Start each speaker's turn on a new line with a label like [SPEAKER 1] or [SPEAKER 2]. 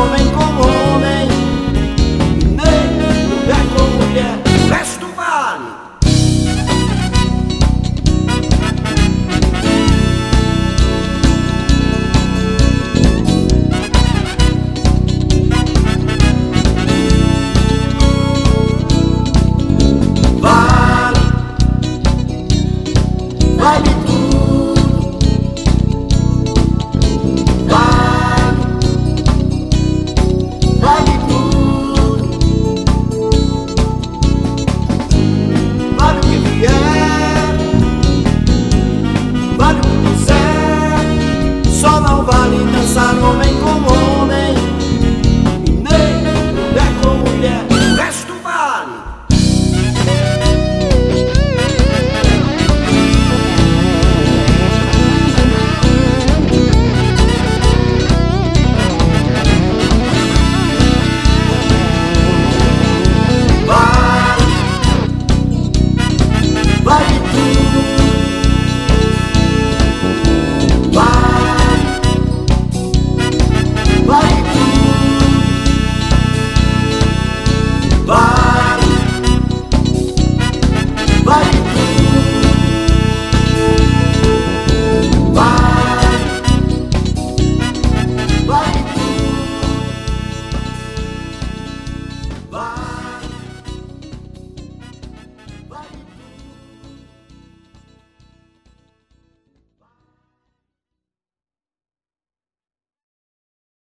[SPEAKER 1] homem com homem, nem mulher com mulher. Resto vale. Vale, vale.